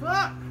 Fuck!